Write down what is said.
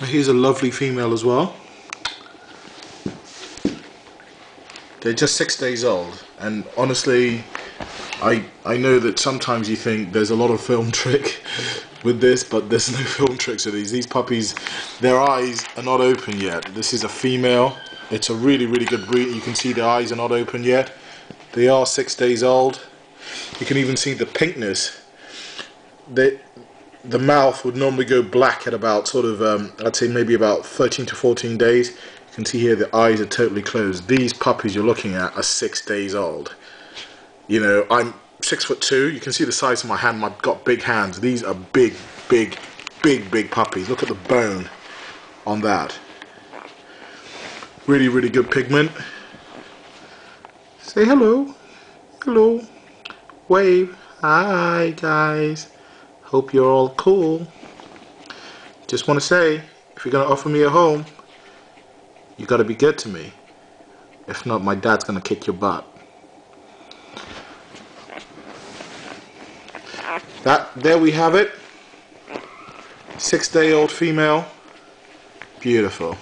Here's a lovely female as well. They're just six days old, and honestly, I I know that sometimes you think there's a lot of film trick with this, but there's no film tricks with these. These puppies, their eyes are not open yet. This is a female. It's a really really good breed. You can see the eyes are not open yet. They are six days old. You can even see the pinkness. They, the mouth would normally go black at about sort of um, I'd say maybe about 13 to 14 days you can see here the eyes are totally closed. These puppies you're looking at are six days old. You know, I'm six foot two. You can see the size of my hand. I've got big hands. These are big, big, big, big puppies. Look at the bone on that. Really, really good pigment. Say hello. Hello. Wave. Hi, guys. Hope you're all cool. Just want to say, if you're going to offer me a home, you gotta be good to me. If not, my dad's gonna kick your butt. That there we have it. Six day old female. Beautiful.